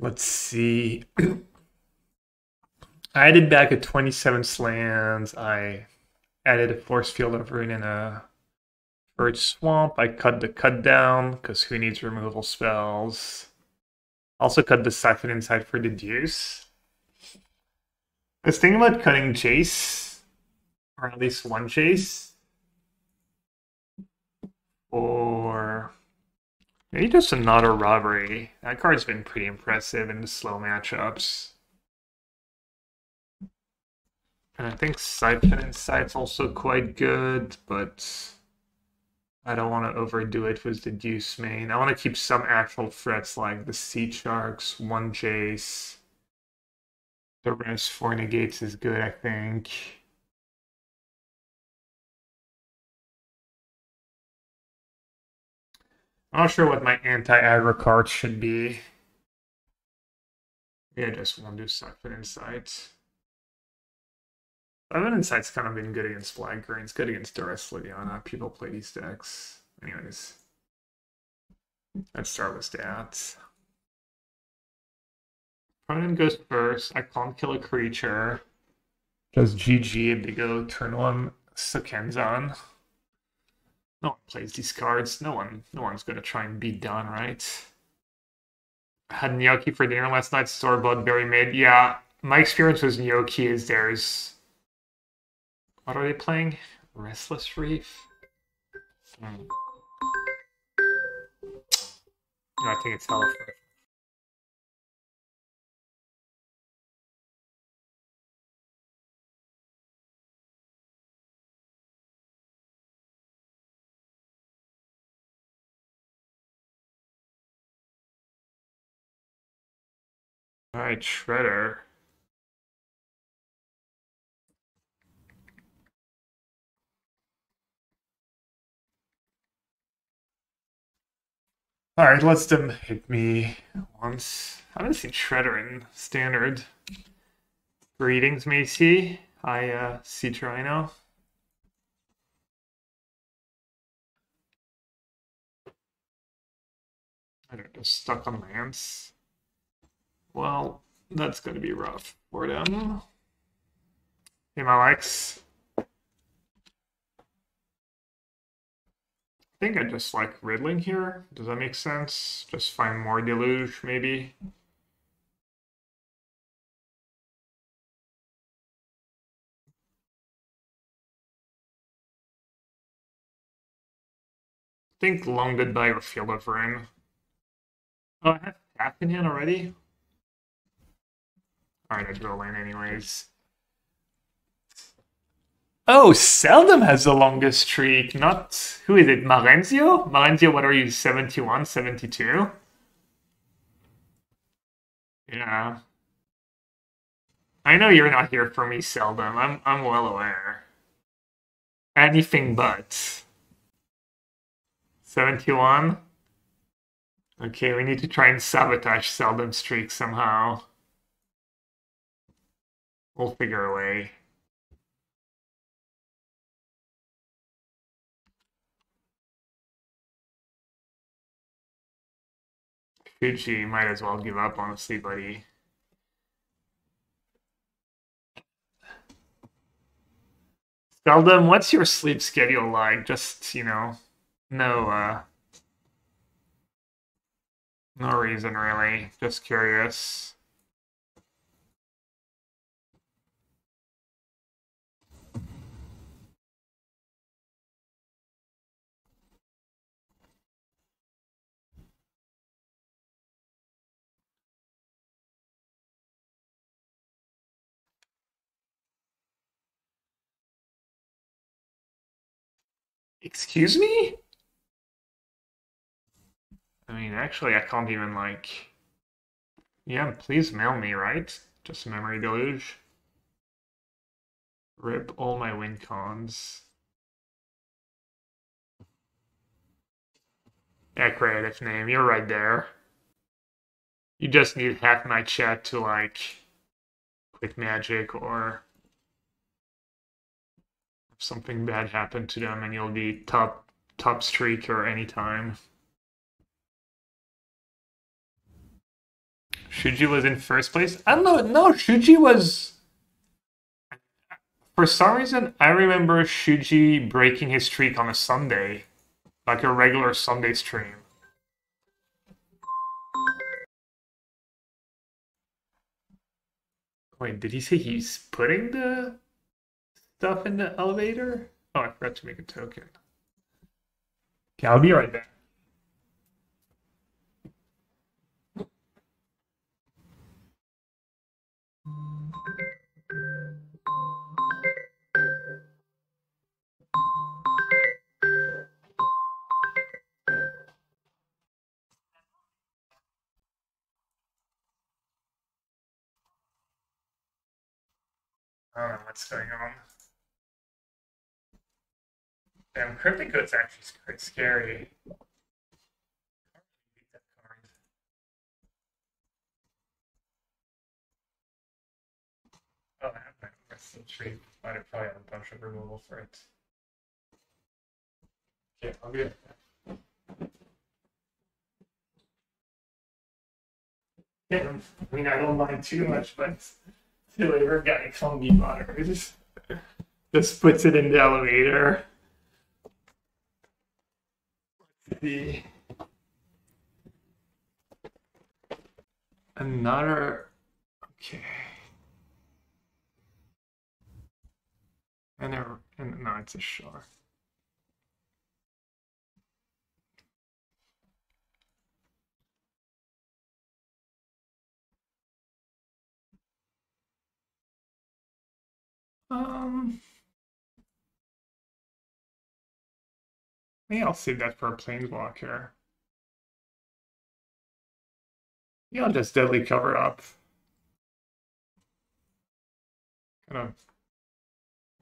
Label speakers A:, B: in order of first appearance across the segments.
A: Let's see. I added back a 27 lands. I added a force field over in a Urge Swamp. I cut the cut down because who needs removal spells? Also cut the Siphon Insight for the Deduce. I was thinking about cutting Jace, or at least one Jace. or maybe just another Robbery. That card's been pretty impressive in the slow matchups. And I think Siphon Insight's also quite good, but I don't want to overdo it with the Deduce main. I want to keep some actual threats like the Sea Sharks, one Jace. The rest four negates is good, I think. I'm not sure what my anti-aggro cards should be. Yeah, just won't do Siphon Insight. Siphon Insight's kind of been good against Flanker, it's good against Duress Liliana. People play these decks. Anyways. Let's start with stats. Opponent goes first. I can't kill a creature. Does GG go turn one Kakkazan. No one plays these cards. No one no one's gonna try and beat Don, right? I had gnocchi for dinner last night, store bought berry made. Yeah, my experience with gnocchi is there's what are they playing? Restless Reef? Hmm. I think it's Hellfire. Alright, Shredder. Alright, let's them hit me once. I haven't seen Shredder in standard. Greetings, Macy. I uh, Sea Trino. I don't know, stuck on lands. Well, that's going to be rough for them. Hey, my likes. I think I just like riddling here. Does that make sense? Just find more deluge, maybe? think long goodbye or field of ruin. Oh, I have tap in hand already? Alright, I draw in anyways. Oh, Seldom has the longest streak, not... Who is it, Marenzio? Marenzio, what are you, 71, 72? Yeah. I know you're not here for me, Seldom. I'm, I'm well aware. Anything but. 71? Okay, we need to try and sabotage Seldom streak somehow. We'll figure a way. Fuji might as well give up, honestly, buddy. Seldom, what's your sleep schedule like? Just, you know, no, uh, no reason really. Just curious. Excuse me? I mean, actually, I can't even, like... Yeah, please mail me, right? Just memory deluge. Rip all my win cons. Yeah, creative name, you're right there. You just need half my chat to, like, quick magic or something bad happened to them and you'll be top top streak streaker anytime. Shuji was in first place. I don't know. No, Shuji was. For some reason, I remember Shuji breaking his streak on a Sunday, like a regular Sunday stream. Wait, did he say he's putting the stuff in the elevator? Oh, I forgot to make a token. Okay, I'll be right back. I don't know what's going on. Damn, Cryptic Coat's actually quite scary. Oh, I have my Wrestling Tree. Might have probably have a bunch of removal for it. Okay, I'll be Yeah, I mean, I don't mind too much, but deliver guy combi butter. Just, just puts it in the elevator. The another okay. And, there, and no, it's a shark. Um, maybe I'll save that for a planeswalker. Yeah, I'll just deadly cover up. Kind of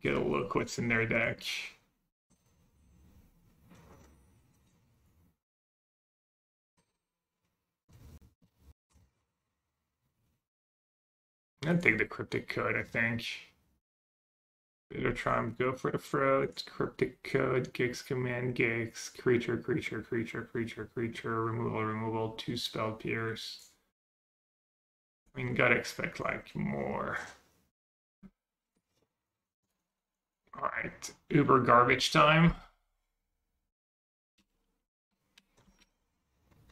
A: get a look what's in their deck. I'd take the Cryptic Coat, I think. Charm, go for the throat, Cryptic Coat, Gix Command, Gix, Creature, Creature, Creature, Creature, Creature, Removal, Removal, two Spell Pierce. I mean, gotta expect like more. Alright, Uber garbage time.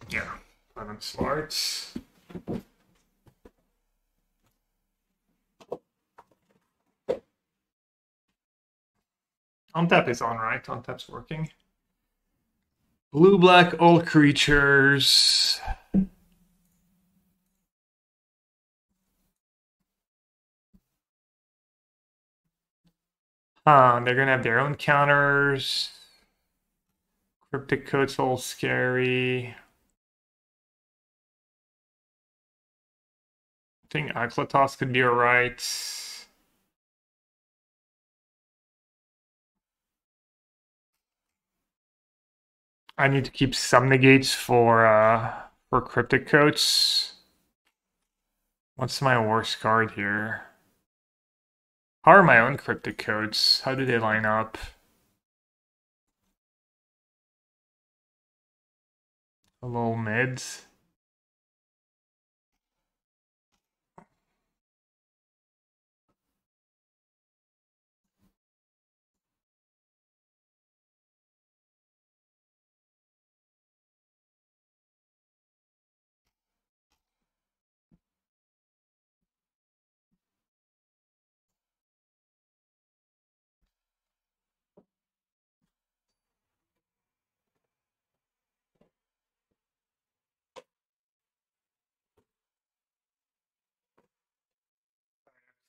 A: Yeah, I'm smart. Untap is on, right? Untap's working. Blue black all creatures. Huh, they're gonna have their own counters. Cryptic coat's all scary. I think Aclazotz could be alright. I need to keep some negates for uh for cryptic coats. What's my worst card here? How are my own cryptic coats? How do they line up? A little mids.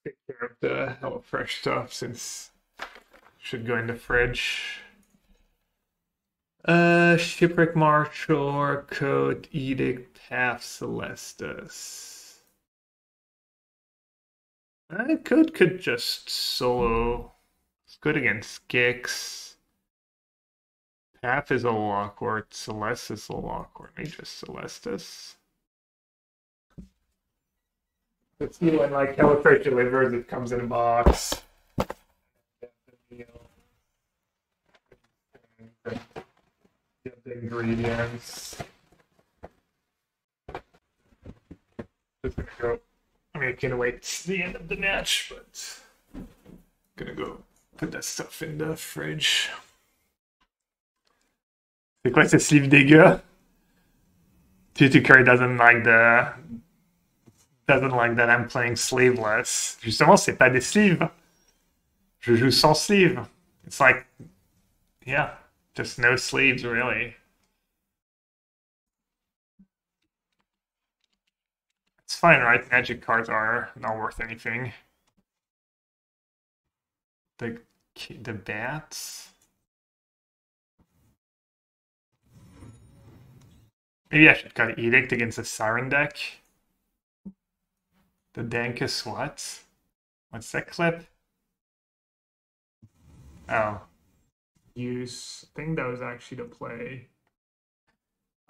A: Take care of the Hello Fresh stuff since should go in the fridge. Uh, Shipwreck Marshal, Coat, Edict, Path, Celestus. Uh, Coat could just solo. It's good against Gix. Path is a little awkward. Celestus is a little awkward. Maybe just Celestus. It's you when like HelloFresh delivers, it comes in a box. Get the ingredients. Just gonna go. I mean, I can wait to the end of the match, but gonna go put that stuff in the fridge. C'est quoi ce sleeve dégueu? Tutu Curry doesn't like the doesn't like that I'm playing sleeveless. Justement, c'est pas des sleeves. Je joue sans sleeve. It's like, yeah, just no sleeves really. It's fine, right? Magic cards are not worth anything. The the bats. Maybe I should cut Edict against a Siren deck. The Dankus what? What's that clip? Oh. Use. I think that was actually the play.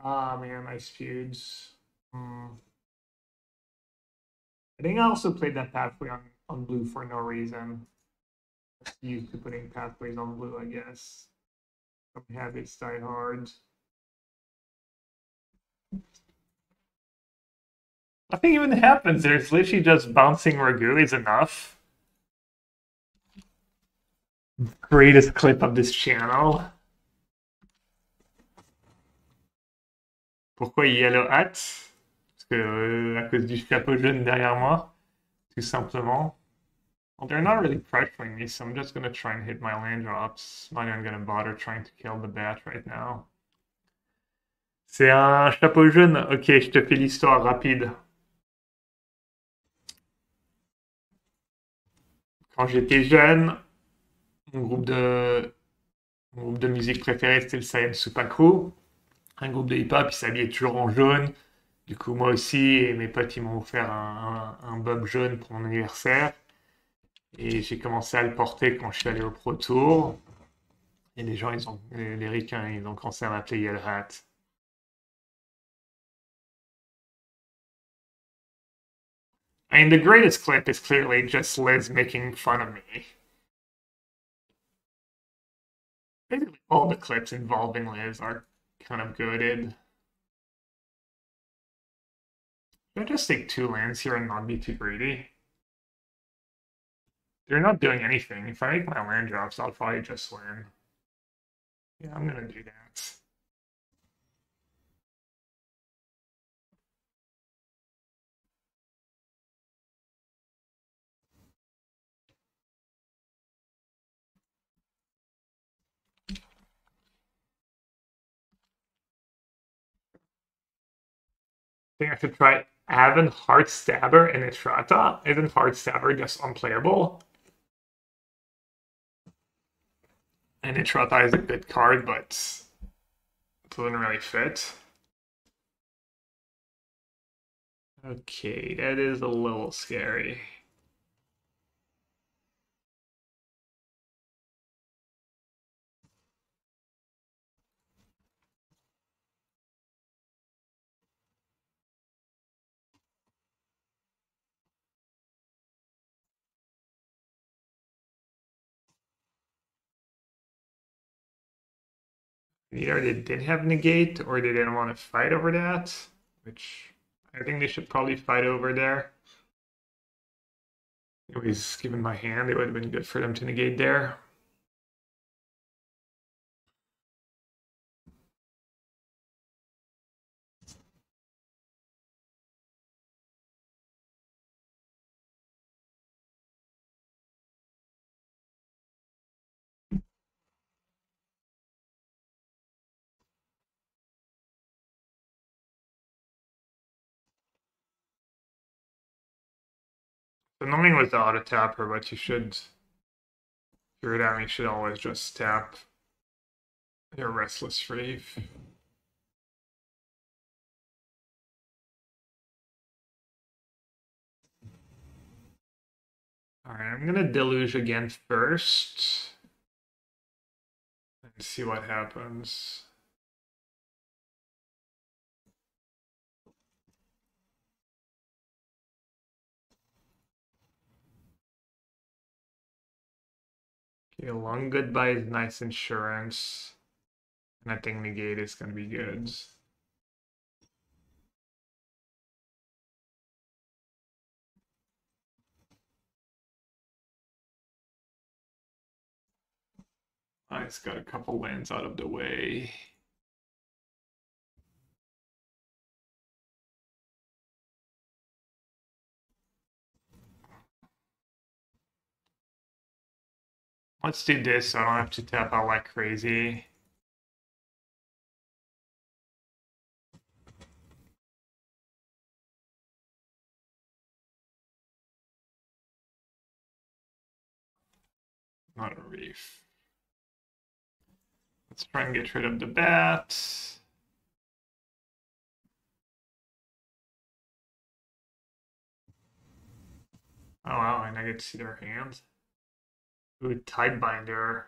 A: Ah, oh, man, Ice Feuds. Hmm. I think I also played that pathway on, on blue for no reason. Used to putting pathways on blue, I guess. Some habits die hard. Nothing even happens. There's literally just bouncing Ragu is enough. Greatest clip of this channel. Pourquoi Yellow Hat Parce que euh, à cause du chapeau jaune derrière moi, tout simplement. Well, they're not really pressuring me, so I'm just gonna try and hit my land drops. Not even gonna bother trying to kill the bat right now. C'est un chapeau jaune. Ok, je te fais l'histoire rapide. Quand j'étais jeune, mon groupe de, musique préféré, c'était le Saiyan Supaku. Un groupe de hip-hop, il s'habillait toujours en jaune. Du coup, moi aussi, et mes potes, ils m'ont offert un, bob jaune pour mon anniversaire. Et j'ai commencé à le porter quand je suis allé au Pro Tour. Et les gens, ils ont, les, ricains, ils ont commencé à m'appeler Yellow I mean, the greatest clip is clearly just Liz making fun of me. Basically, all the clips involving Liz are kind of goaded. Should I just take two lands here and not be too greedy? They're not doing anything. If I make my land drops, I'll probably just win. Yeah, I'm gonna do that. Think I should try Avan Heartstabber and Etrata. Isn't Heartstabber just unplayable? And Etrata is a good card, but doesn't really fit. Okay, that is a little scary. Either they did have negate or they didn't want to fight over that, which I think they should probably fight over there. Anyways, given my hand, it would have been good for them to negate there. Annoying with the auto tapper, but you should. Your enemy should always just tap your Restless Reef. Alright, I'm gonna deluge again first. And see what happens. Along long goodbye is nice insurance. And I think negate is gonna be hmm. good. I got a couple lands out of the way. Let's do this so I don't have to tap out like crazy. Not a reef. Let's try and get rid of the bat. Oh wow, and I get to see their hand. Ooh, Tidebinder.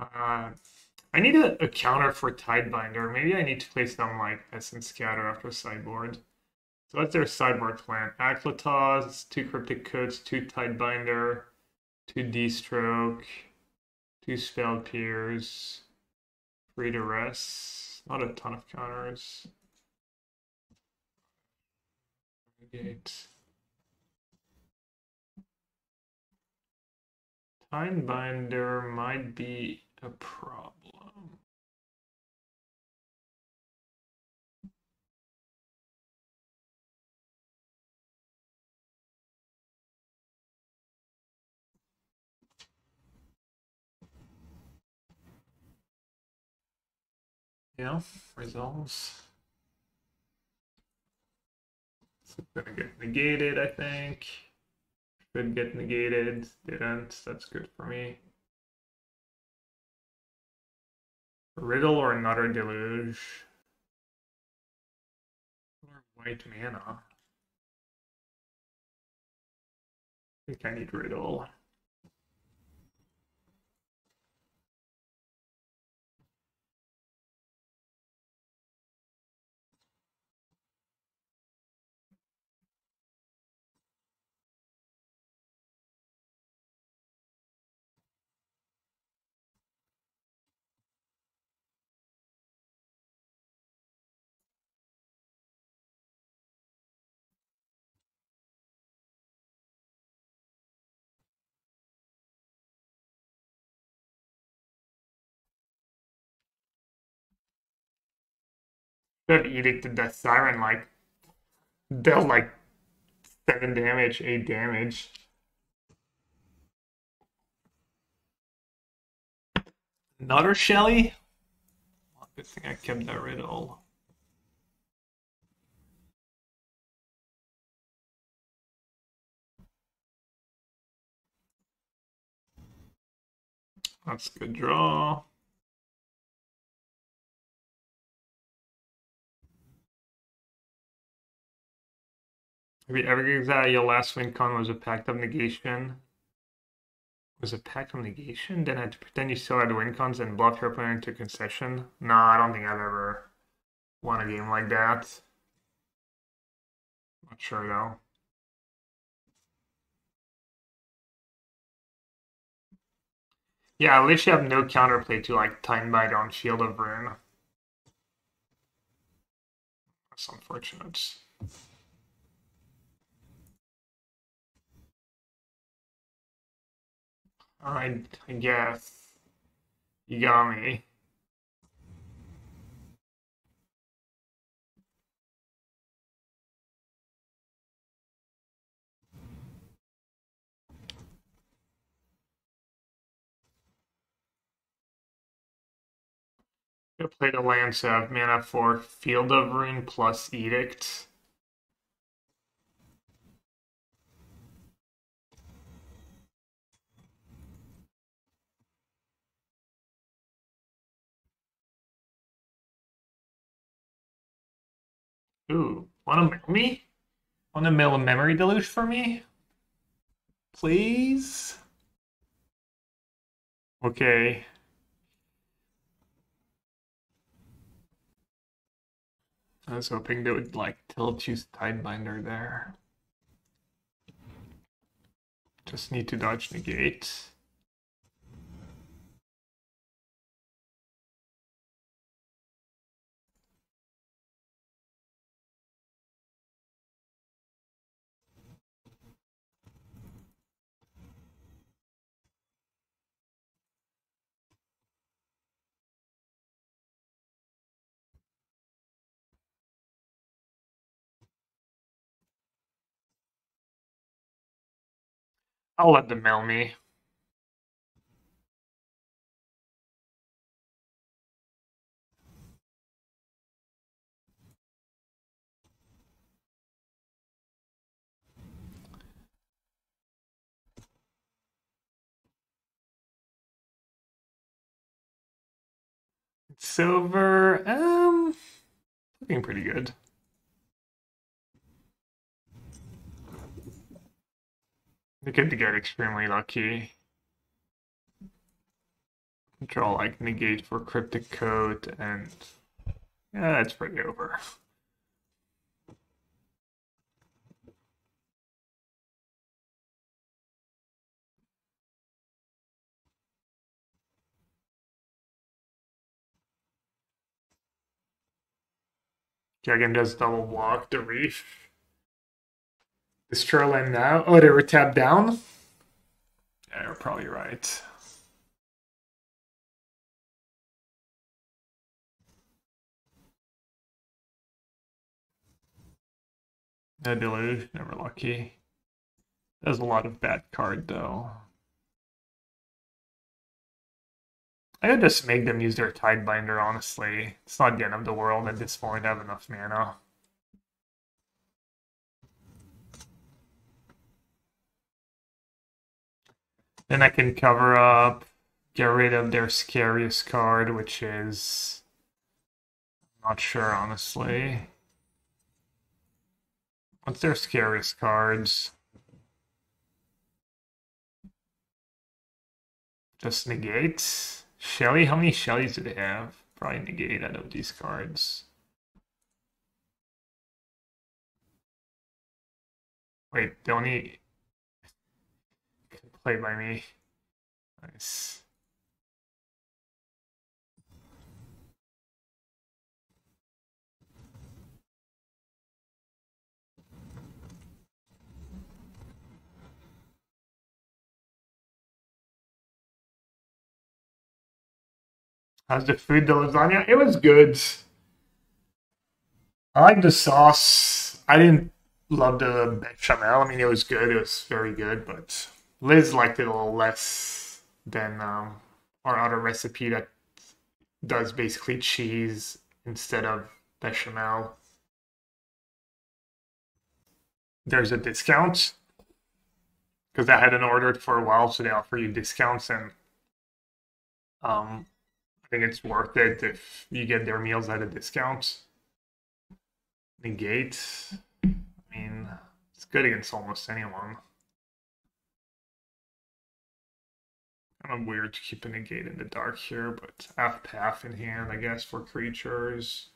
A: Uh, I need a, a, counter for Tidebinder. Maybe I need to play some like Essence Scatter after sideboard. So what's their sideboard plan? Aclazotz, two Cryptic Coats, two Tidebinder, two D-Stroke, two Spell Pierce, three to Rest. Not a ton of counters. Tidebinder might be a problem. Yeah, resolves. It's gonna get negated, I think. Should get negated. Didn't. That's good for me. Riddle or another deluge. Or white mana. I think I need riddle. That Edict of Death Siren like dealt like seven damage, eight damage. Another Shelly? Good thing I kept that riddle. That's a good draw. Have you ever that your last win con was a pact of negation? Was a pact of negation? Then I had to pretend you still had win cons and bluff your opponent into concession? No, I don't think I've ever won a game like that. Not sure though. Yeah, I literally have no counterplay to like Tidebinder on Field of Ruin. That's unfortunate. I, I guess. You got me. Gonna play the Lance of mana for Field of Ruin plus Edict. Ooh, wanna me? Wanna mail a memory deluge for me? Please? Okay. I was hoping they would like tilt choose Tidebinder there. Just need to dodge negate. I'll let them mail me. Silver, um, looking pretty good. We could get extremely lucky. Draw like negate for cryptic coat and yeah, that's pretty over. Dragon does double block the reef. Is Trolling now? Oh, they were tapped down? Yeah, you're probably right. No deluge, never lucky. There's a lot of bad card though. I could just make them use their Tidebinder, honestly. It's not the end of the world at this point, I have enough mana. Then I can cover up, get rid of their scariest card, which is... I'm not sure, honestly. What's their scariest cards? Just negate. Shelly? How many Shellys do they have? Probably negate out of these cards. Wait, they only play by me. Nice. How's the food, the lasagna? It was good. I like the sauce. I didn't love the bechamel. I mean, it was good. It was very good, but Liz liked it a little less than um, our other recipe that does basically cheese instead of bechamel. There's a discount because I hadn't ordered for a while, so they offer you discounts and um, I think it's worth it if you get their meals at a discount. Negate. I mean, it's good against almost anyone. Of weird to keep a gate in the dark here, but half path in hand, I guess, for creatures.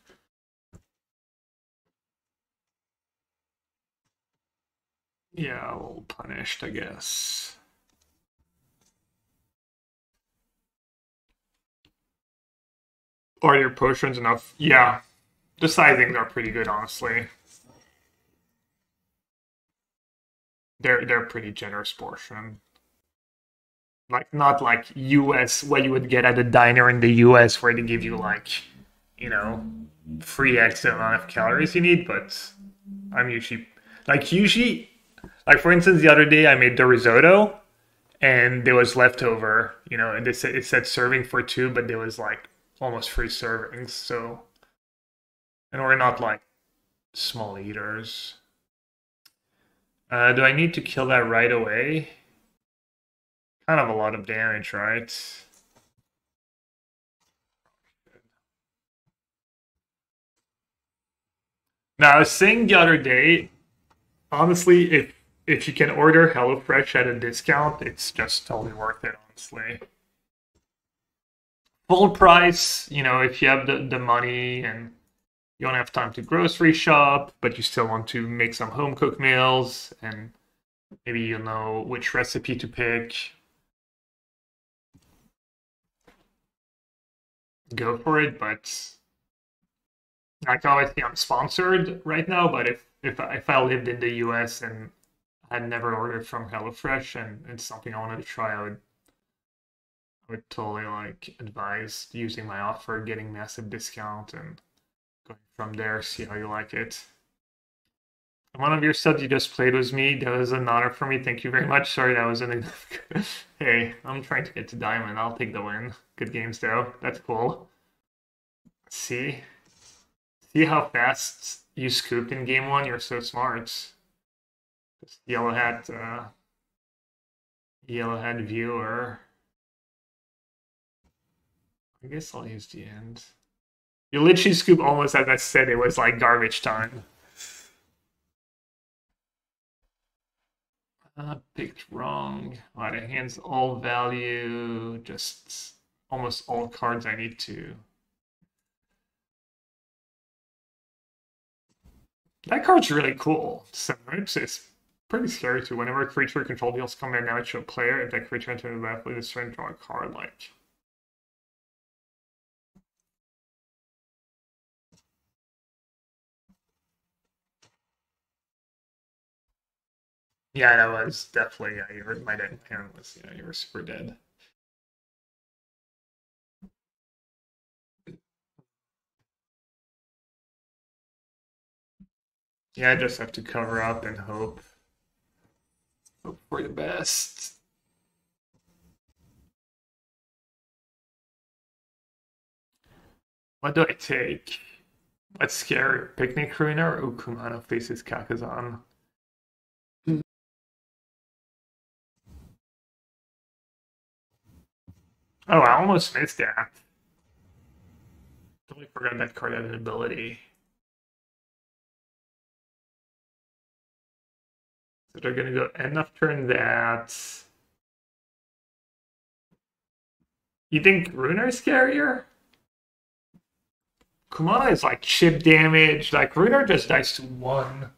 A: Yeah, a little punished, I guess. Are your potions enough? Yeah. The sizings are pretty good, honestly. They're they're pretty generous portion. Like not like US what you would get at a diner in the US where they give you like, you know, free X amount of calories you need, but I'm usually like usually like for instance the other day I made the risotto and there was leftover, you know, and it said, it said serving for two, but there was like almost free servings. So, and we're not like small eaters. Uh, do I need to kill that right away? Kind of a lot of damage, right? Now, I was saying the other day, honestly, if if you can order HelloFresh at a discount, it's just totally worth it, honestly full price, you know, if you have the, the money and you don't have time to grocery shop, but you still want to make some home cooked meals and maybe you know which recipe to pick. Go for it, but like obviously I'm sponsored right now, but if if I, if I lived in the US and I had never ordered from HelloFresh and it's something I wanted to try, I would I would totally like advise using my offer, getting massive discount, and going from there. See how you like it. One of your subs you just played was me. That was an honor for me. Thank you very much. Sorry, that was an. hey, I'm trying to get to diamond. I'll take the win. Good games though. That's cool. See, see how fast you scooped in game one. You're so smart. Just yellow hat, uh, yellow hat viewer. I guess I'll use the end. You literally scoop almost as I said it was like garbage time. Uh, picked wrong. Alright, hands all value, just almost all cards I need to. That card's really cool. Sometimes it's pretty scary too. Whenever a creature control deals combat damage to a player, if that creature enters the battlefield, it's trying to draw a card like. Yeah, that was definitely. Yeah, you were, my dead parent was. You know, you were super dead. Yeah, I just have to cover up and hope. Hope for the best. What do I take? What's scary? Picnic Ruiner or Kumano faces Kakkazan? Oh, I almost missed that. Totally forgot that card had an ability. So they're gonna go end of turn that. You think is scarier? Kumano is like chip damage. Like Ruiner just dies to one.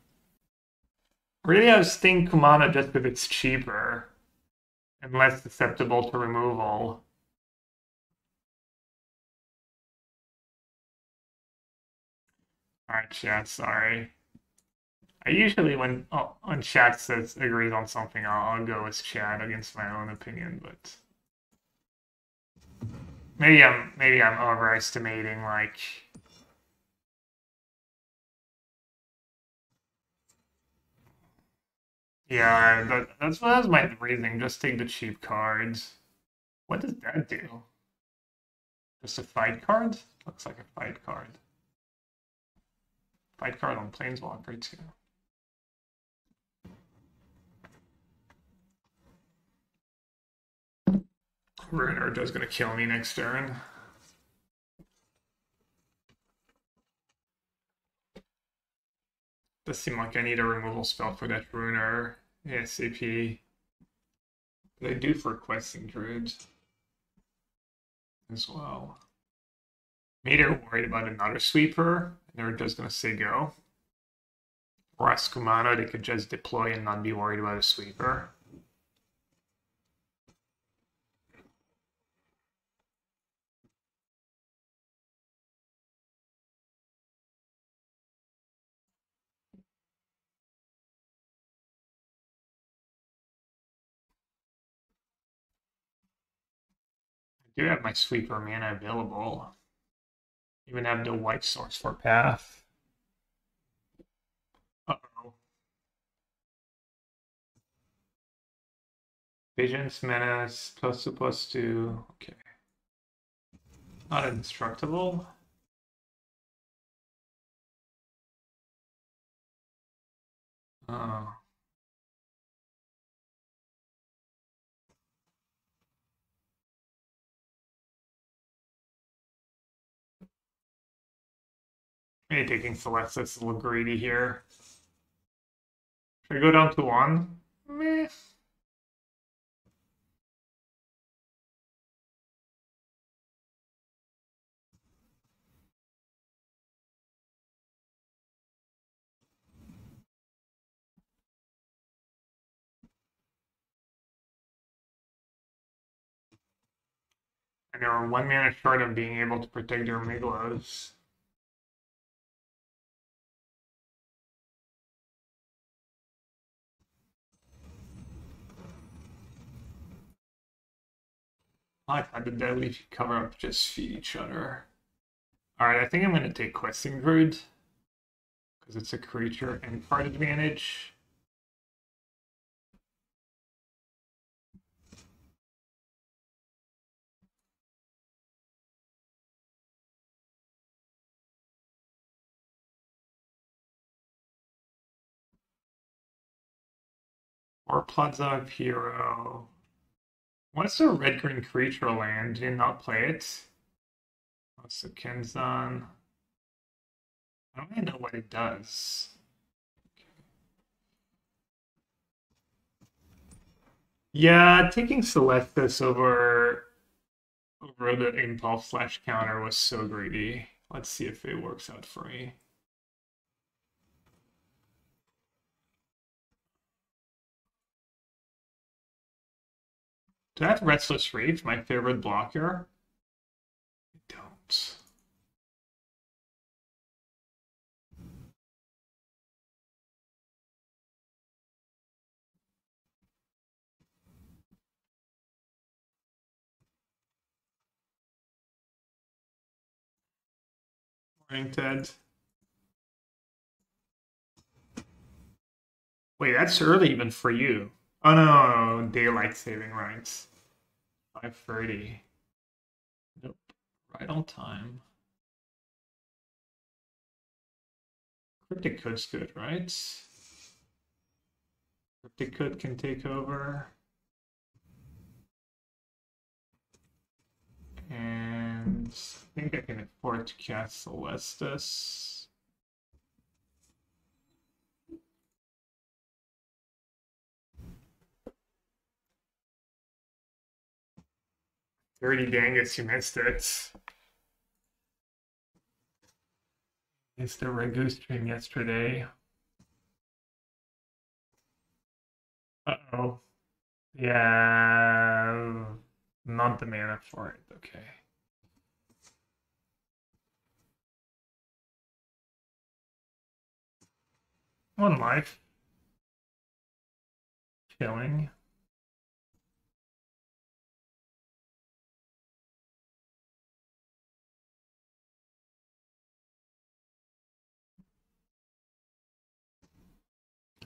A: Really, I was thinking Kumano just because it's cheaper and less susceptible to removal. Alright, chat, sorry. I usually, when oh, when chat says agrees on something, I'll, I'll go with chat against my own opinion, but maybe I'm maybe I'm overestimating like yeah that, that's that was my reasoning just take the cheap cards. What does that do? Just a fight card? Looks like a fight card. Fight card on Planeswalker too. Ruiner does gonna kill me next turn. Does seem like I need a removal spell for that Ruiner ASAP. They do for Questing Druid as well. Made her worried about another sweeper. They're just going to say go. Or ask Kumano, they could just deploy and not be worried about a sweeper. Do have my sweeper mana available. Even have no white source for path. Uh-oh. Visions, menace, plus two, plus two. Okay. Not indestructible. Oh. Maybe taking Celestus a little greedy here. Should I go down to one? Meh. And they are one mana short of being able to protect their Migloz. I like how the deadly cover up just feed each other. Alright, I think I'm going to take Questing Druid. Because it's a creature and card advantage. Or Plaza of Hero. What's a red green creature land? Did not play it? What's a Kenzan? I don't even know what it does. Yeah, taking Celestus over over the impulse slash counter was so greedy. Let's see if it works out for me. Do I have Restless Reach, my favorite blocker? I don't. Morning, Ted. Wait, that's early even for you. Oh no, daylight saving rights. 5.30. Nope, right on time. Cryptic Coat's good, right? Cryptic Code can take over. And I think I can afford to cast Celestus. Dirty Dangus, you missed it. Missed the Regu stream yesterday. Uh-oh. Yeah, not the mana for it, okay. One life. Killing.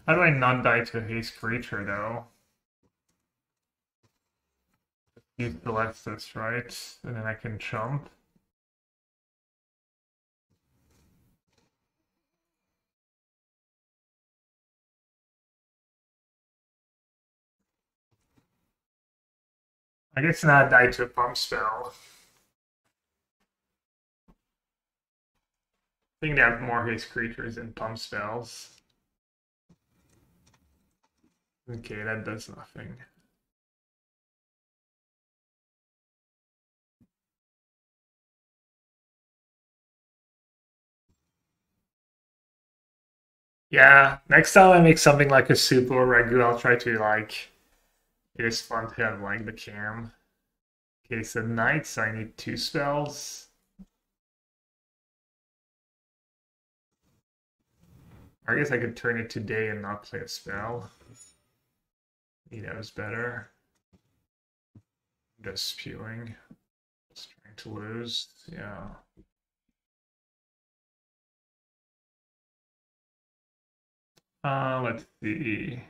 A: How do I not die to a haste creature, though? Use Celestus, right? And then I can jump. I guess not die to a pump spell. I think they have more haste creatures than pump spells. Okay, that does nothing. Yeah, next time I make something like a super Regu, I'll try to like it is fun to have like the cam. Okay, so knights, I need two spells. I guess I could turn it today and not play a spell. He knows better. Just spewing. Just trying to lose. Yeah. Uh, let's see.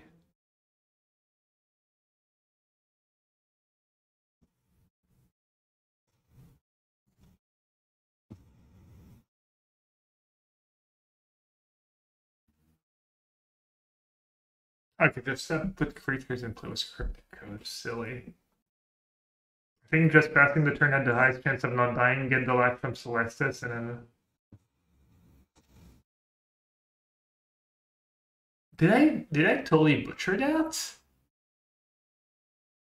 A: Okay, just uh, put creatures in play with cryptic coat. Silly. I think just passing the turn had the highest chance of not dying, get the life from Celestus and then. Did I did I totally butcher that?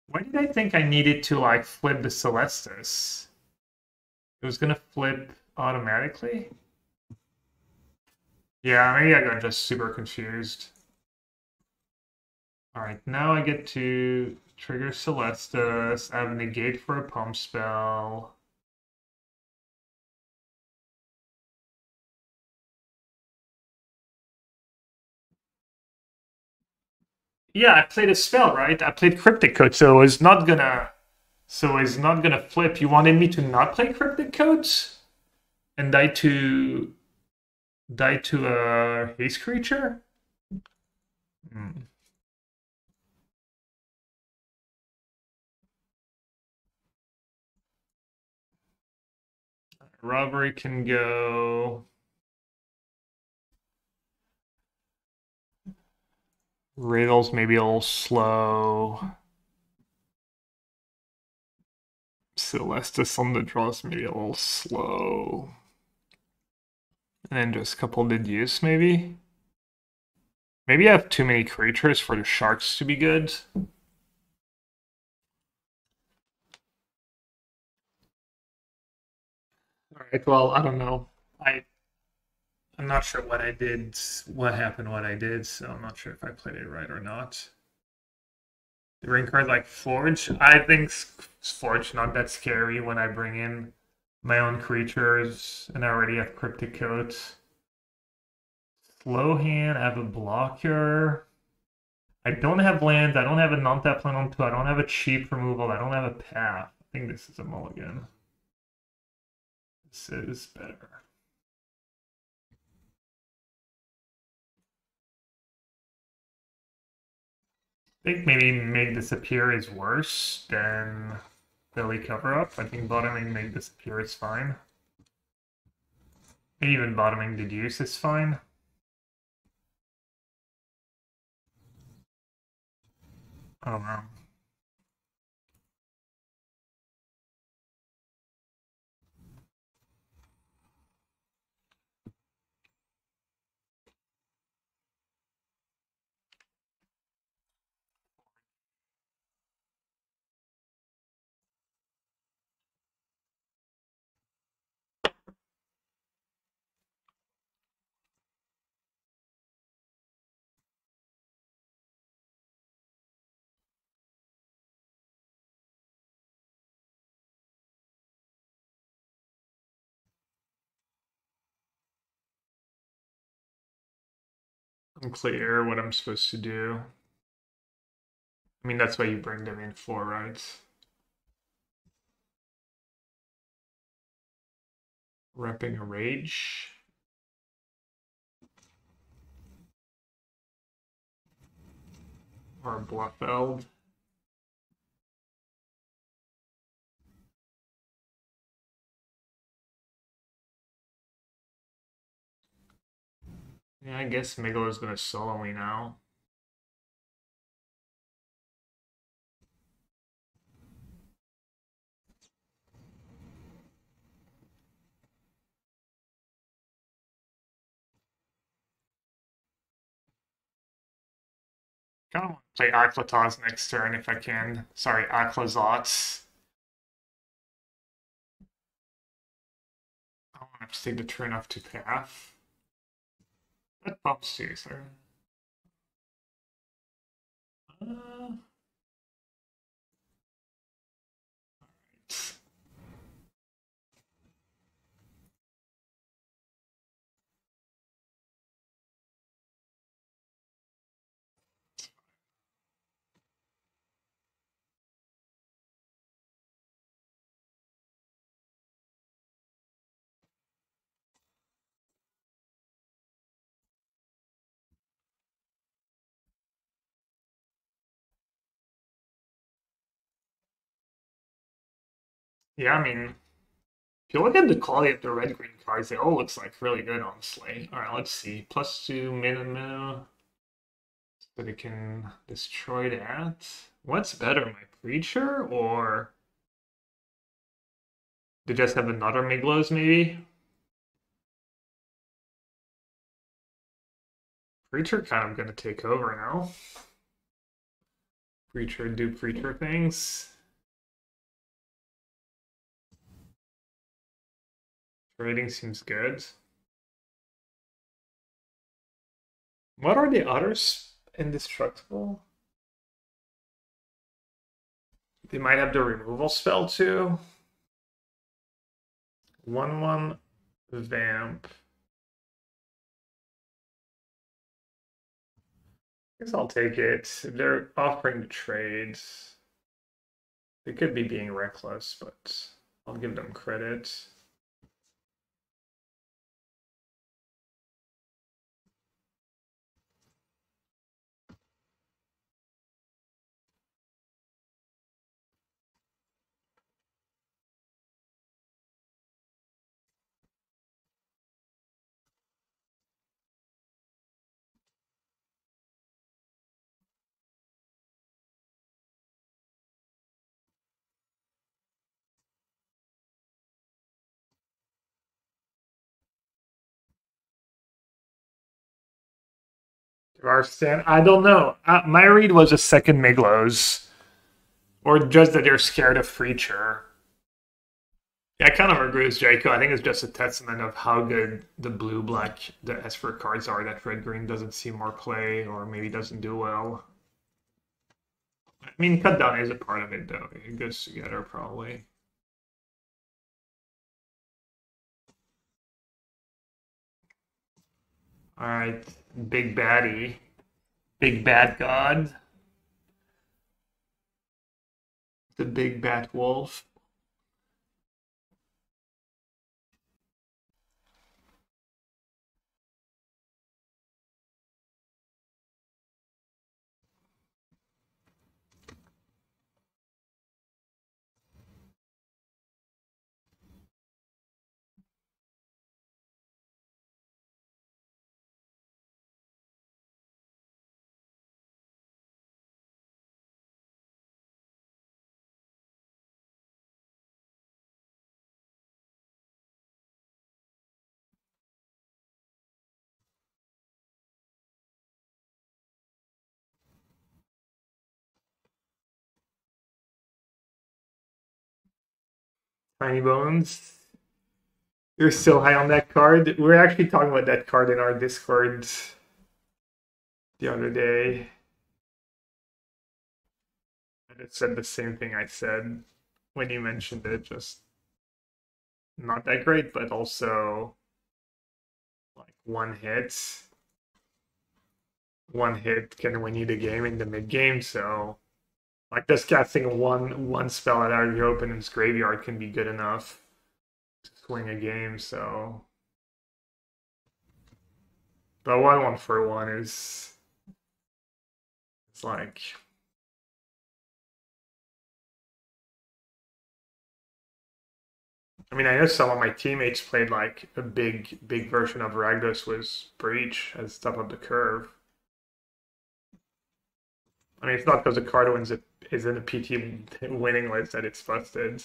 A: Why did I think I needed to like flip the Celestus? It was gonna flip automatically? Yeah, maybe I got just super confused. Alright, now I get to trigger Celestus. I have negate for a pump spell. Yeah, I played a spell, right? I played Cryptic Coat, so it's not gonna... So it's not gonna flip. You wanted me to not play Cryptic Coats? And die to Die to a haste creature? Hmm. Robbery can go. Ravel's maybe a little slow. Celestus on the draws maybe a little slow. And then just a couple deduce maybe. Maybe I have too many creatures for the sharks to be good. Alright, well, I don't know. I I'm not sure what I did, what happened, what I did, so I'm not sure if I played it right or not. The ring card like Forge, I think Forge not that scary when I bring in my own creatures and I already have Cryptic Coat. Slow hand, I have a blocker. I don't have lands, I don't have a non-tap land on two, I don't have a cheap removal, I don't have a path. I think this is a mulligan. This is better. I think maybe Make Disappear is worse than Belly Cover Up. I think bottoming Make Disappear is fine. Even bottoming Deduce is fine. Oh no. Unclear what I'm supposed to do. I mean, that's why you bring them in for, right? Repping a rage. Or a Bluffeld. Yeah, I guess Migloz's gonna solo me now. Kind of want to play Aclazotz next turn if I can. Sorry, Aclazotz. I want to take the turn off to path. That pops too, sir. Uh, Yeah, I mean, if you look at the quality of the red green cards, they all looks like really good, honestly. All right, let's see. Plus two mana so they can destroy that. What's better, my creature or they just have another Migloz maybe? Preacher kind of gonna take over now. Preacher do preacher things. Rating seems good. What are the others? Indestructible? They might have the removal spell too. 1 1 Vamp. I guess I'll take it. If they're offering to trade, they could be being reckless, but I'll give them credit. Stand, I don't know. Uh, my read was a second Migloz, or just that they're scared of Creature. Yeah, I kind of agree with Jaco. I think it's just a testament of how good the blue black the Esper cards are that red green doesn't see more play or maybe doesn't do well. I mean, cut down is a part of it though. It goes together probably. All right, big baddie, big bad god, the big bad wolf. Tinybones. You're still high on that card. We are actually talking about that card in our Discord the other day. And it said the same thing I said when you mentioned it, just not that great, but also like one hit. One hit can win you the game in the mid game, so like just casting one one spell out of your opponent's graveyard can be good enough to swing a game. So, but one one for one is it's like. I mean, I know some of my teammates played like a big, big version of Rakdos was Breach as top of the curve. I mean, it's not because the card wins it is in the PT winning list that it's busted.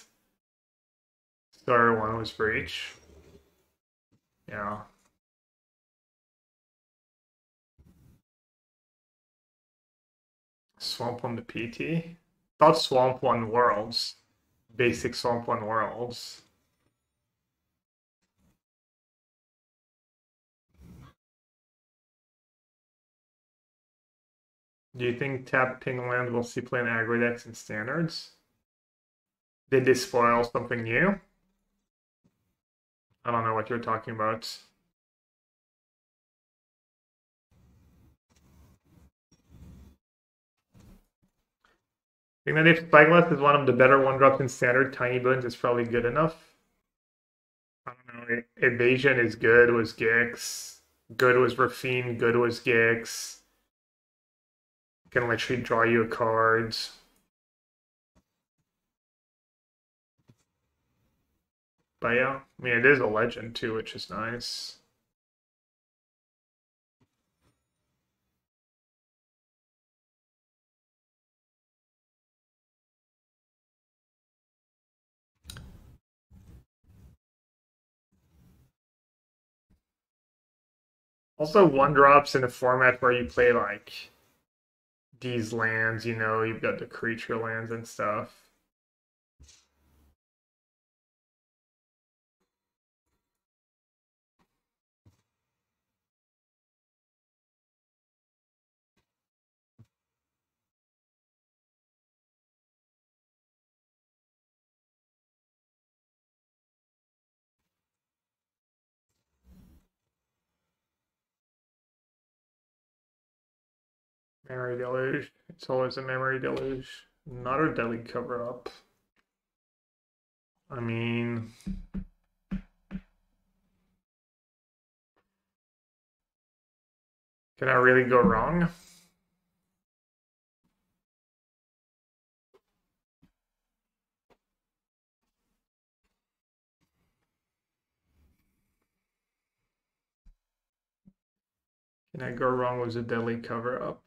A: Star one was for breach. Yeah. Swamp on the PT. Thought Swamp One Worlds. Basic Swamp One Worlds. Do you think tap ping land will see play in aggro decks and standards? Did they spoil something new? I don't know what you're talking about. I think that if Spyglass is one of the better one drops in standard, Tinybones is probably good enough. I don't know. Evasion is good was Gix. Good was Raffine. Good was Gix can literally draw you a cards. But yeah, I mean, it is a legend too, which is nice. Also, one drops in a format where you play like these lands, you know, you've got the creature lands and stuff. Memory deluge. It's always a memory deluge. Not a deadly cover up. I mean. Can I really go wrong? Can I go wrong with a deadly cover up?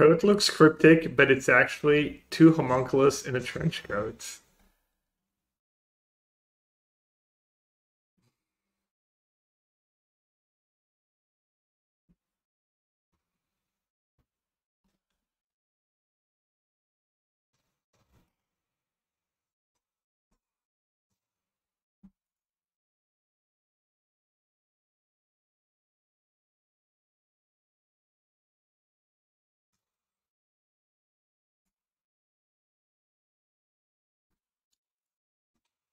A: Coat looks cryptic, but it's actually two homunculus in a trench coat.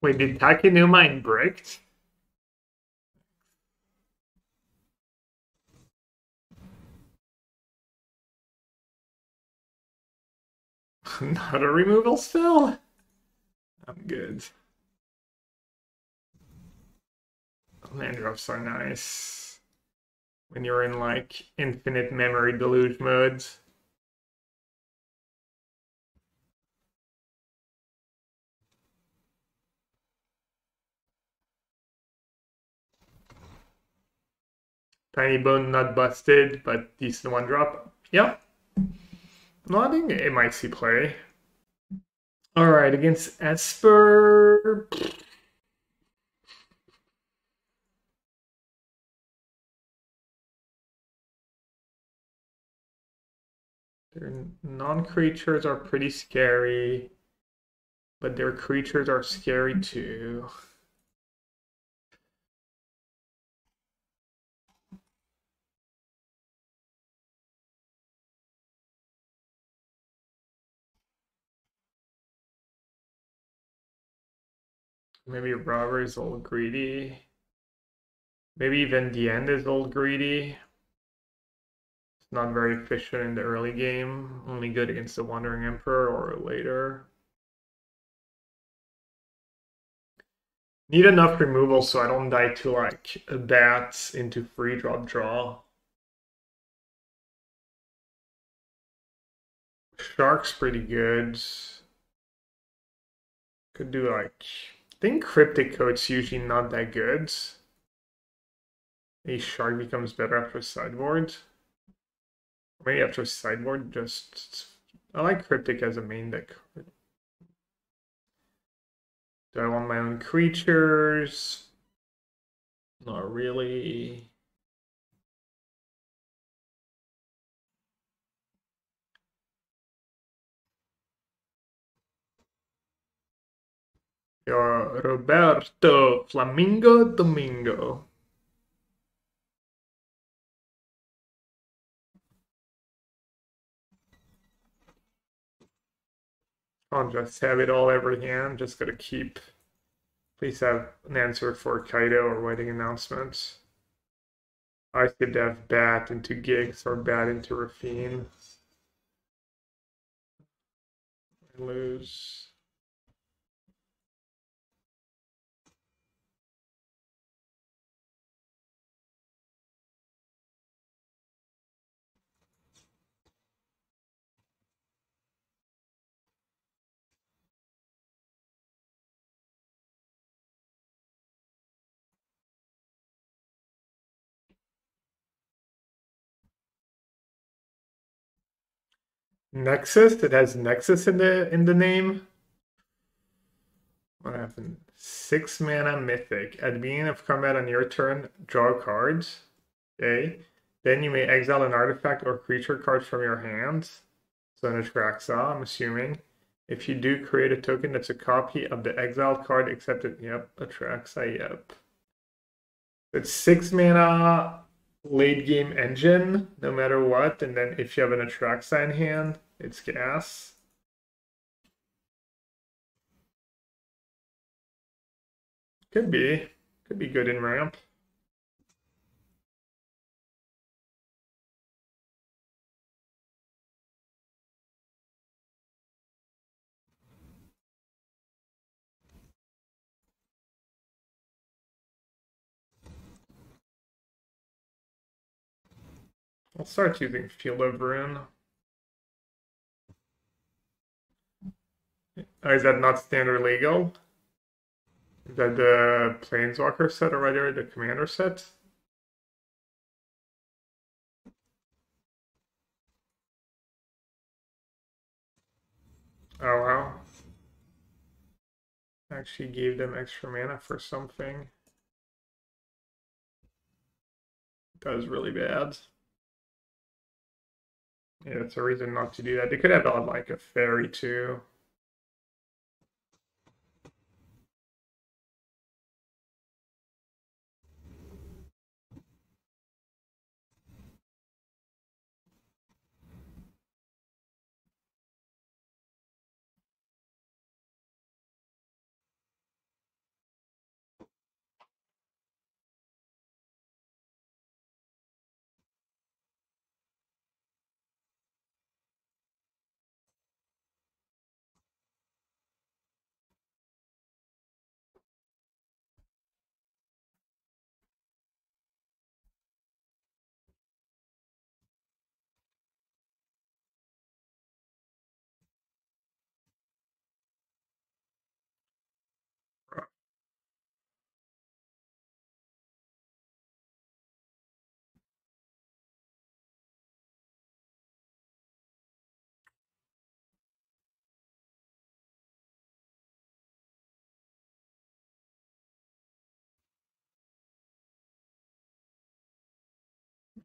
A: Wait, did Takenuma bricked? Not a removal still? I'm good. Land drops are nice. When you're in like infinite memory deluge modes. Tiny Bone not busted, but decent one drop. Yeah. No, I think it might see play. Alright, against Esper. Their non-creatures are pretty scary, but their creatures are scary too. Maybe Robber is old greedy. Maybe even the end is old greedy. It's not very efficient in the early game. Only good against the Wandering Emperor or later. Need enough removal so I don't die to like bats into free drop draw. Shark's pretty good. Could do like think cryptic coat's usually not that good. A shark becomes better after sideboard. Maybe after sideboard, just I like cryptic as a main deck. Do I want my own creatures? Not really. You're Roberto Flamingo Domingo. I'll just have it all over here. I'm just gonna keep. Please have an answer for Kaito or wedding announcements. I could have bat into Gix or bat into Raffine. lose. Nexus. It has Nexus in the in the name. What happened? Six mana mythic. At the beginning of combat on your turn, draw cards. Okay. Then you may exile an artifact or creature card from your hands. So an Atraxa, I'm assuming. If you do, create a token that's a copy of the exiled card, except it, yep, Atraxa, yep. It's six mana late game engine, no matter what. And then if you have an Atraxa in hand, it's gas. Could be. Could be good in ramp. I'll start using Field of Ruin. Uh, is that not standard legal? Is that the planeswalker set already or the commander set? Oh wow. Actually gave them extra mana for something. That was really bad. Yeah, it's a reason not to do that. They could have had like a fairy too.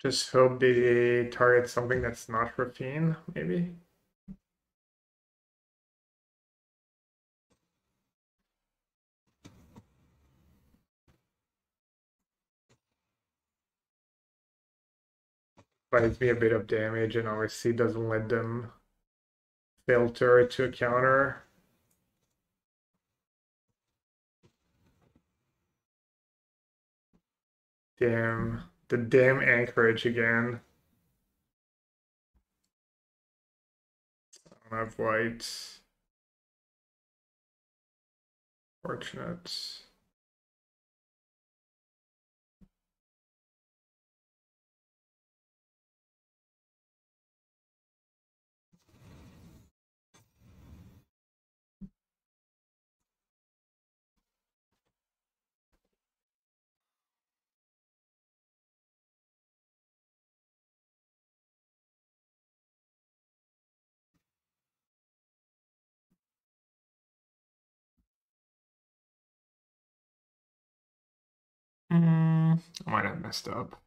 A: Just hope they target something that's not Raffine, maybe. Buys me a bit of damage and obviously doesn't let them filter to a counter. Damn. The damn anchorage again. I don't have white. Fortunate. I might have messed up.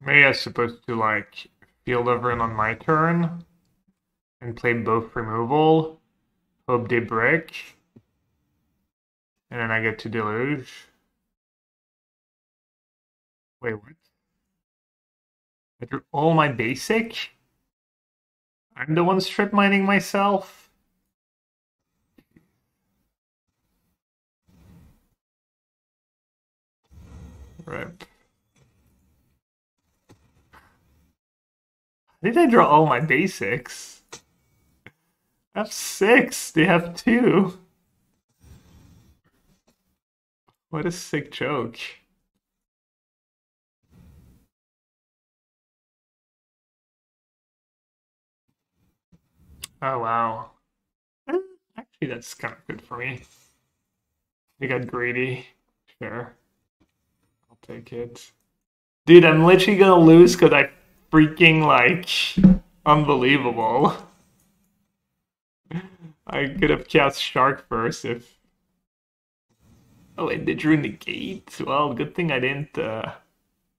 A: Maybe I was supposed to like Field of Ruin on my turn and play both removal, hope they break, and then I get to deluge. Wait, what? I drew all my basic? I'm the one strip mining myself? Right. I Did I draw all my basics? I have six. They have two. What a sick joke. Oh, wow. Eh, actually, that's kind of good for me. They got greedy. Sure take it. Dude, I'm literally gonna lose because I freaking like unbelievable. I could have cast Shark first if. Oh, and they drew negate. Well, good thing I didn't. uh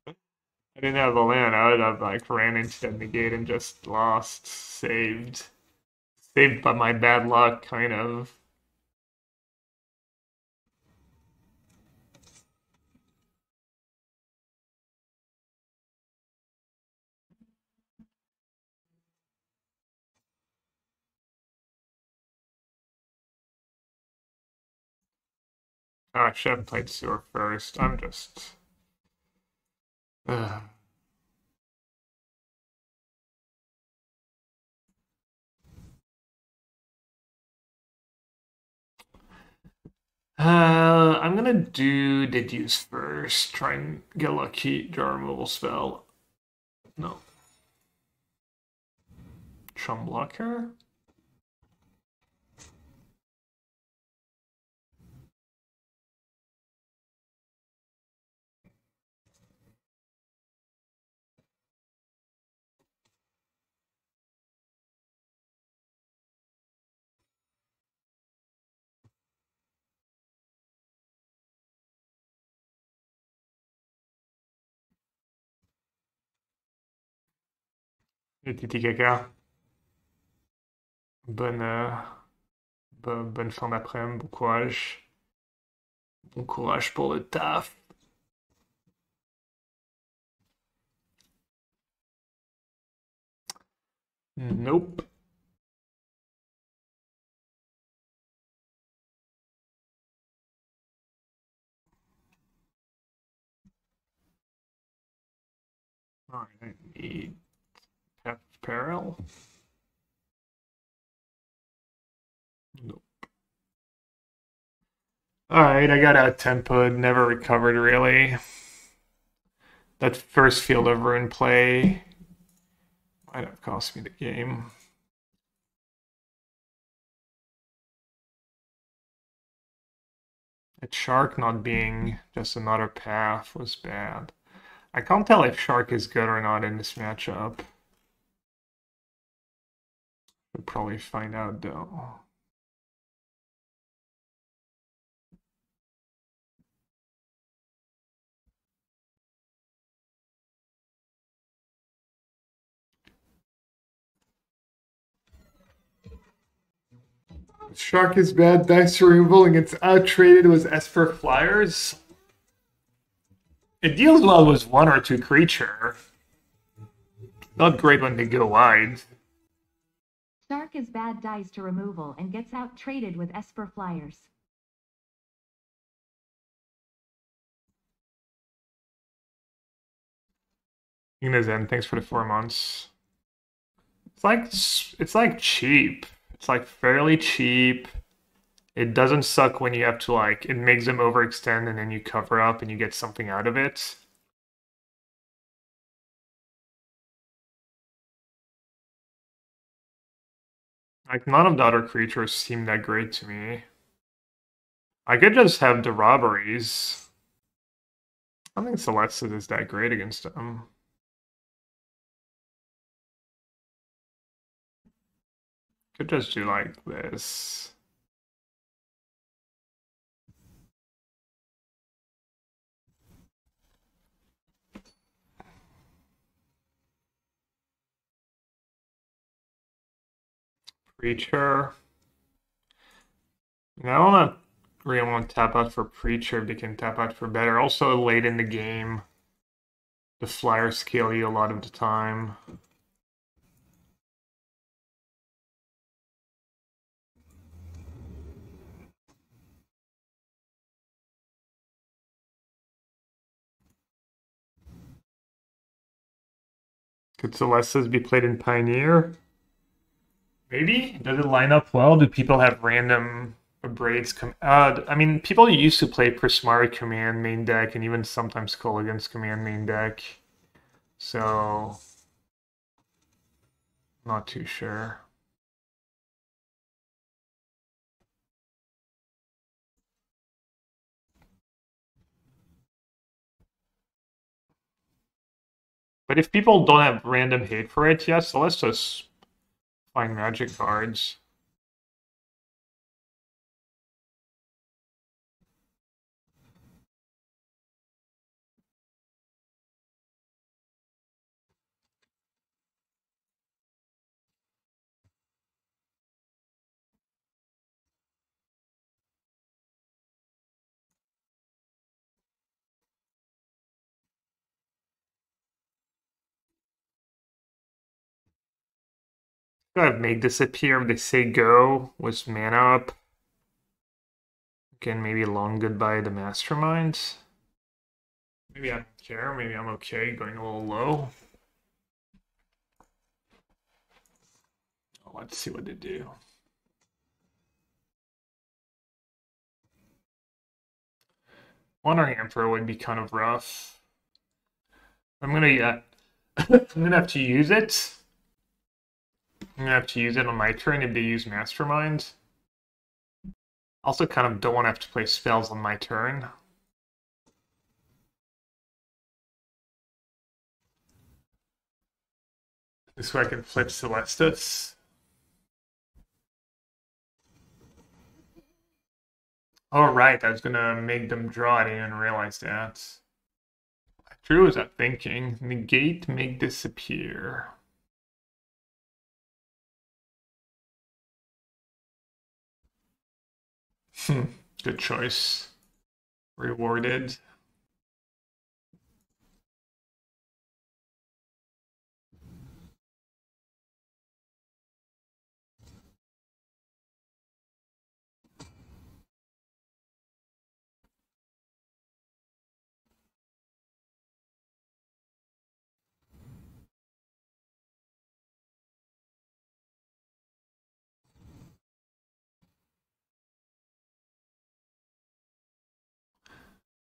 A: I didn't have a land. I would have like ran into the negate and just lost. Saved. Saved by my bad luck, kind of. Oh, I should have played sewer first. I'm just. Uh. Uh, I'm gonna do deduce first. Try and get lucky. Draw removal spell. No. Chum blocker. Et Titi Caca. Bonne, euh, bonne, fin d'après-midi, bon courage. Bon courage pour le taf. Nope. Peril. Nope. Alright, I got out tempoed, never recovered really. That first Field of Ruin play might have cost me the game. That shark not being just another path was bad. I can't tell if Shark is good or not in this matchup. We'll probably find out though. Shark is bad dice removal and gets out traded with Esper Flyers. It deals well with one or two creature. Not great when they go wide.
B: Shark is bad dies to removal and gets out traded with Esper Flyers.
A: Zen, thanks for the four months. It's like it's like cheap. It's like fairly cheap. It doesn't suck when you have to like it makes them overextend and then you cover up and you get something out of it. Like none of the other creatures seem that great to me. I could just have the robberies. I think Celestus is that great against them. Could just do like this. Preacher. Now I don't really want to tap out for Preacher if can tap out for better. Also late in the game, the Flyers scale you a lot of the time. Could Celestus be played in Pioneer? Maybe. Does it line up well? Do people have random braids come uh I mean people used to play Prismari command main deck and even sometimes Kolaghan's command main deck. So not too sure. But if people don't have random hate for it, yes, so let's just find magic cards. I've made disappear if they say go with mana up. Again, maybe long goodbye the mastermind. Maybe I don't care, maybe I'm okay going a little low. Let's see what they do. Wandering Emperor would be kind of rough. I'm gonna I'm gonna have to use it. I'm gonna have to use it on my turn if they use Mastermind. Also kind of don't want to have to play spells on my turn. This way I can flip Celestus. Oh right, I was gonna make them draw, I didn't realize that. True was that thinking. Negate, make disappear. Hmm. good choice. Rewarded.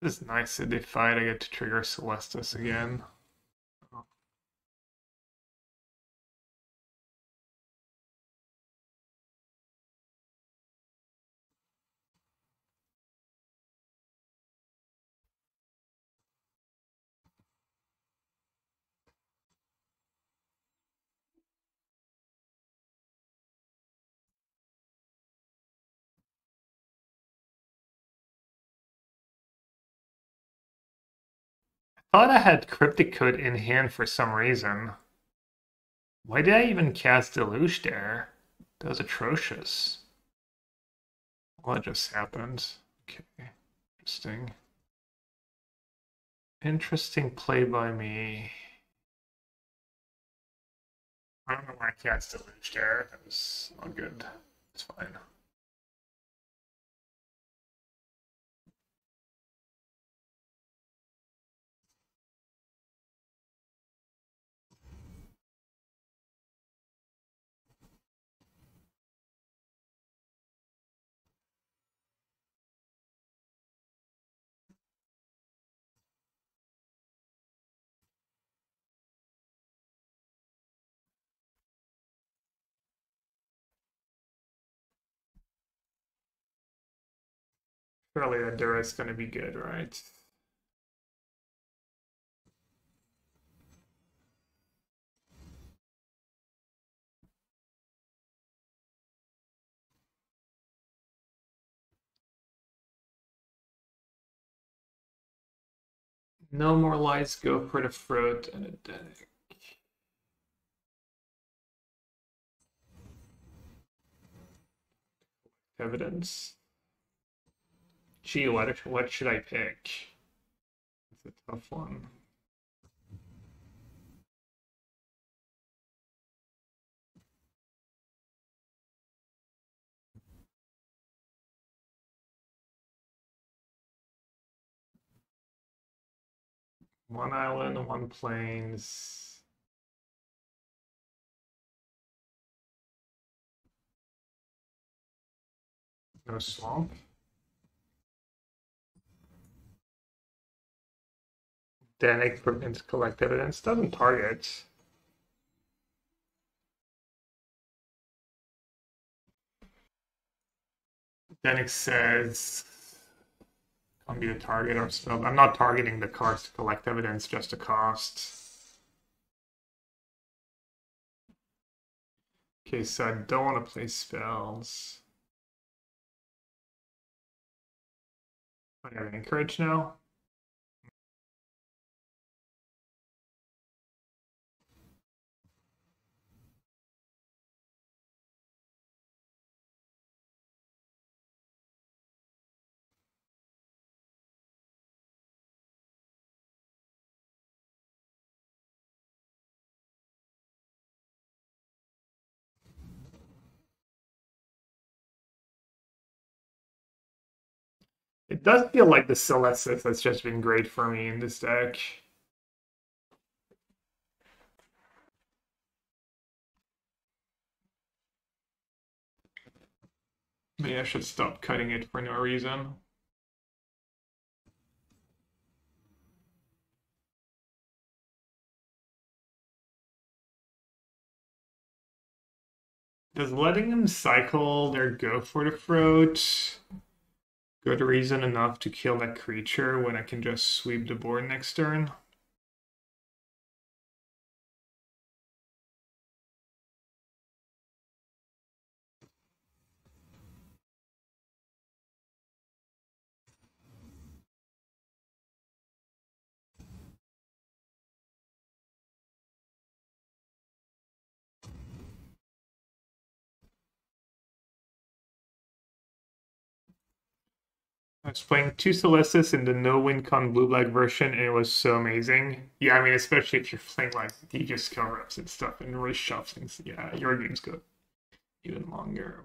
A: This is nice that they fight. I get to trigger Celestus again. Thought I had Cryptic Coat in hand for some reason. Why did I even cast Deluge there? That was atrocious. What just happened? Okay, interesting. Interesting play by me. I don't know why I cast Deluge there. That was not good. It's fine. Surely Endura is going to be good, right? No more lies, go for the throat and a deck. Evidence. Gee, what, what should I pick? It's a tough one. One island, one plains. No swamp. Dennick prevents collect evidence, doesn't target. Dennick says can be a target or stuff. I'm not targeting the cards to collect evidence, just a cost. Okay, so I don't want to play spells. I have encourage now. It does feel like the Celestus has just been great for me in this deck. Maybe I should stop cutting it for no reason. Does letting them cycle their go for the throat good reason enough to kill that creature when I can just sweep the board next turn. Was playing two Celestus in the no win con blue black version, and it was so amazing. Yeah, I mean, especially if you're playing like DJ skill reps and stuff and wrist shufflings. Yeah, your game's good. Even longer.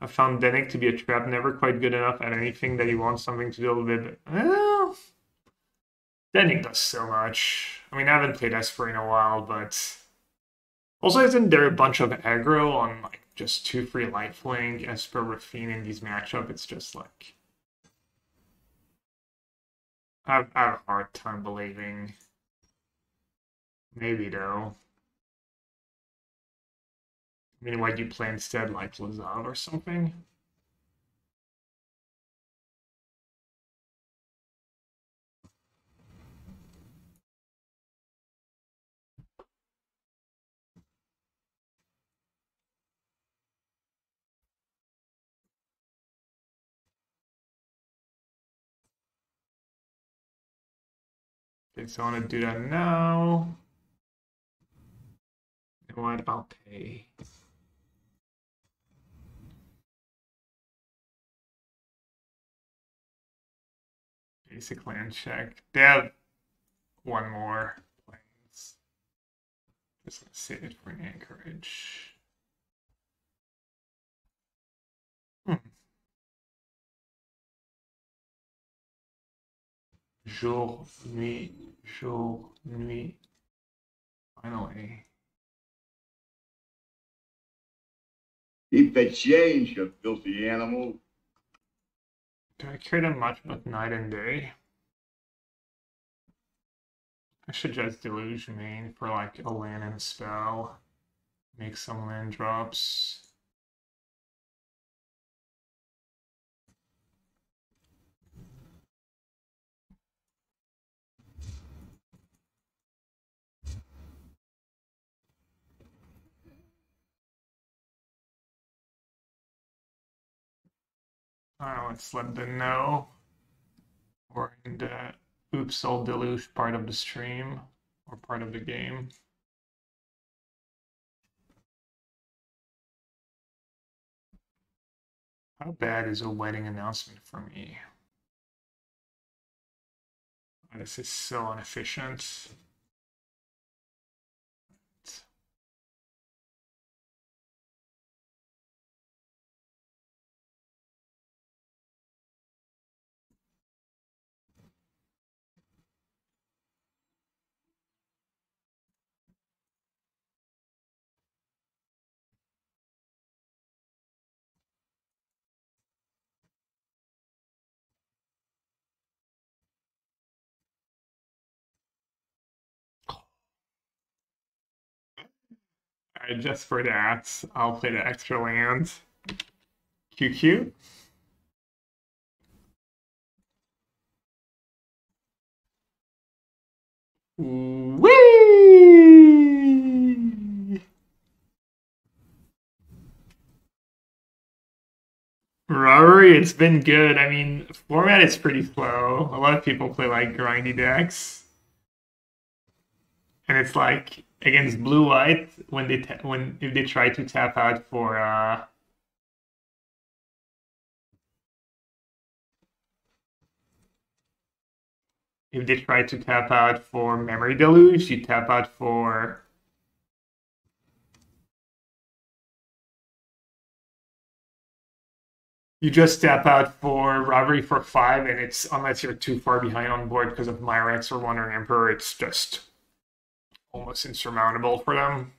A: I found Dennick to be a trap, never quite good enough at anything that he wants something to do little bit. Well, Dennick does so much. I mean, I haven't played Esper in a while, but also isn't there a bunch of aggro on like just two free life As Esper Raffine in these matchup? It's just like I have a hard time believing. Maybe though. I mean, why do you play instead like Lazav or something? Okay, so I want to do that now. And what? I'll pay. Basic land check. They have one more plains. Just gonna save it for an anchorage. Hmm. Jour, nuit, jour, nuit. Finally.
C: Keep the change, you filthy animal.
A: Do I care that much about night and day? I should just deluge main for like a land and a spell. Make some land drops. Uh, let's let them know. Or in the Oops All Deluge part of the stream or part of the game. How bad is a wedding announcement for me? This is so inefficient. Just for that, I'll play the extra land. QQ. Whee! Robbery, it's been good. I mean, format is pretty slow. A lot of people play like grindy decks. And it's like against blue white when they when if they try to tap out for uh if they try to tap out for memory deluge, you tap out for you just tap out for robbery for five, and it's unless you're too far behind on board because of Myrex or Wandering Emperor, it's just almost insurmountable for them.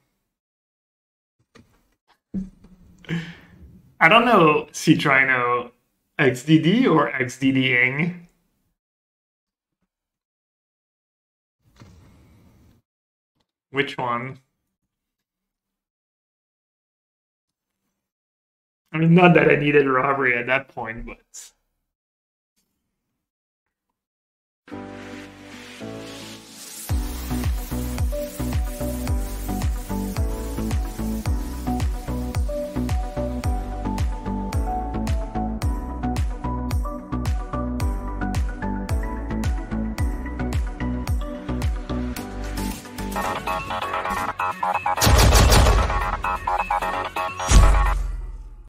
A: I don't know Citrino XDD or XDDing. Which one? I mean, not that I needed robbery at that point, but. Thank you.